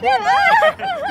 你